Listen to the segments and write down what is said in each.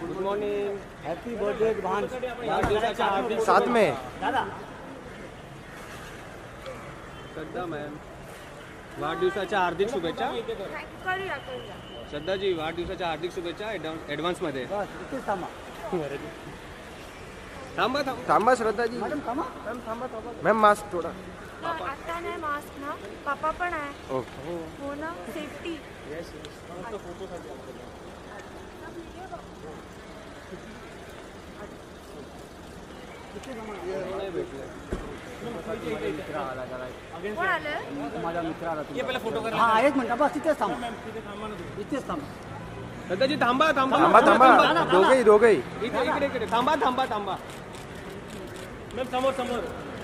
Good morning. Happy birthday भान्स हार्दिक साथ में। श्रद्धा मॅम। वाढदिवसाच्या हार्दिक शुभेच्छा। श्रद्धाजी वाढदिवसाच्या हार्दिक शुभेच्छा ॲडव्हान्स मध्ये थांबा. थांबा थांबा. थांबा श्रद्धाजी मॅम मास्क थोडा आता नाही मास्क ना. पापा पण आहे. ओके हो ना सेफ्टी कोण आलं? माझा मित्र आला तुमचा. हा एक मिनिट. बस इथेच थांबा. इथेच थांबा. थांबा थांबा. थांबा थांबा दोघेही दोघेही. इकडे इकडे इकडे. थांबा थांबा थांबा. मॅम समोर समोर.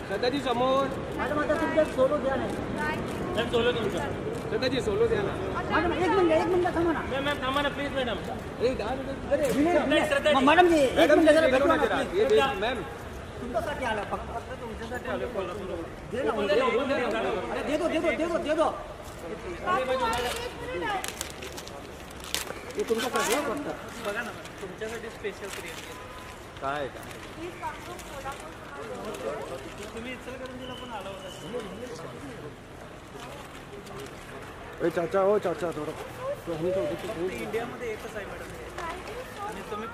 श्रद्धाजी समोर. मॅडम आता तुमच्या सोलो द्या नाही सोलो तुमचा श्रद्धाजी सोलो द्या ना. मॅडम एक मिनिट एक मिनिट थांबा ना. मॅम थांबा ना प्लीज़ मॅडम एक मिनिट. म- मॅडम जी. एक मॅडम ना. ना, मॅम. तुमच्यासाठी आला फक्त. दे ना, दे दो, दे दो. दे दो दे दो दे दो दे दो. हे तुमच्यासाठी आहे फक्त. काय काय ए चाचा हो चाचा थोडं इंडियामध्ये एकच आहे मॅडम आणि तुम्ही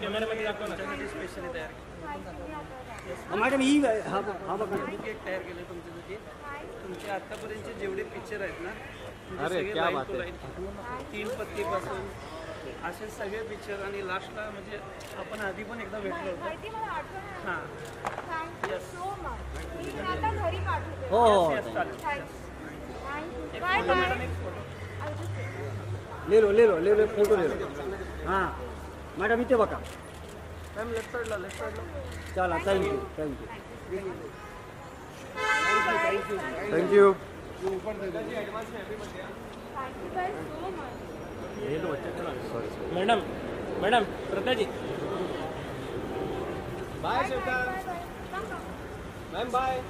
कॅमेरामध्ये दाखवा ना. स्पेशली तयार मॅडम ही हा हा बघा. केक तयार केलं तुमच्यासाठी तुमचे आतापर्यंतचे जेवढे पिक्चर आहेत ना अरे, क्या बात to आहे. line. तीन पत्तीपासून असे सगळे पिक्चर आणि लास्टला म्हणजे आपण आधी पण एकदा भेटलो होतो. हाँ. थँक्यू सो मच मी आता घरी पाठवते. हो हो Yes, चालेल. थँक्यू बाय बाय ले लो ले लो ले लो फ़ोटो ले लो. हाँ. मॅडम इथे बघा. मॅम लेफ़्ट साईडला लेफ़्ट साईडला चला thank you thank you thank you madam madam ji. Bye bye bye